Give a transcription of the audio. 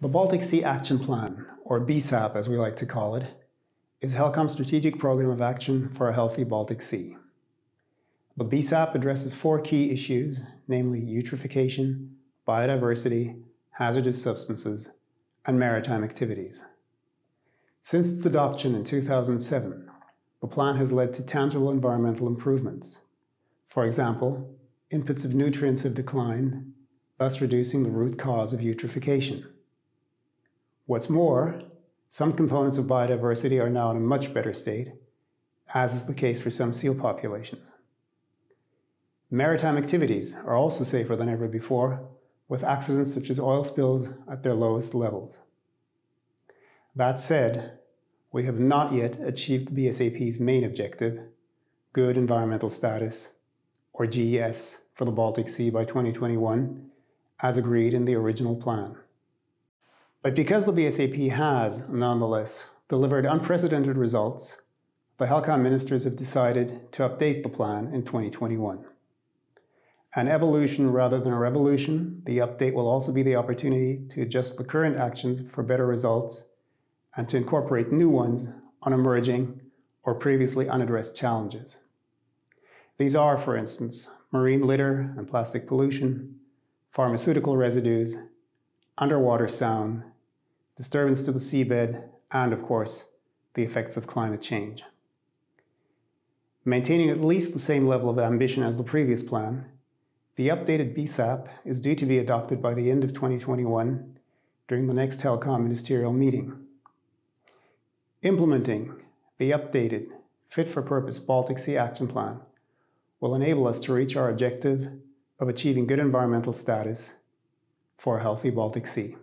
The Baltic Sea Action Plan, or BSAP as we like to call it, is HELCOM's strategic program of action for a healthy Baltic Sea. The BSAP addresses four key issues, namely eutrophication, biodiversity, hazardous substances, and maritime activities. Since its adoption in 2007, the plan has led to tangible environmental improvements. For example, inputs of nutrients have declined, thus reducing the root cause of eutrophication. What's more, some components of biodiversity are now in a much better state, as is the case for some seal populations. Maritime activities are also safer than ever before, with accidents such as oil spills at their lowest levels. That said, we have not yet achieved BSAP's main objective, good environmental status, or GES, for the Baltic Sea by 2021, as agreed in the original plan. But because the BSAP has, nonetheless, delivered unprecedented results, the HELCOM ministers have decided to update the plan in 2021. An evolution rather than a revolution, the update will also be the opportunity to adjust the current actions for better results and to incorporate new ones on emerging or previously unaddressed challenges. These are, for instance, marine litter and plastic pollution, pharmaceutical residues, underwater sound, disturbance to the seabed, and of course, the effects of climate change. Maintaining at least the same level of ambition as the previous plan, the updated BSAP is due to be adopted by the end of 2021 during the next HELCOM ministerial meeting. Implementing the updated fit-for-purpose Baltic Sea Action Plan will enable us to reach our objective of achieving good environmental status for a healthy Baltic Sea.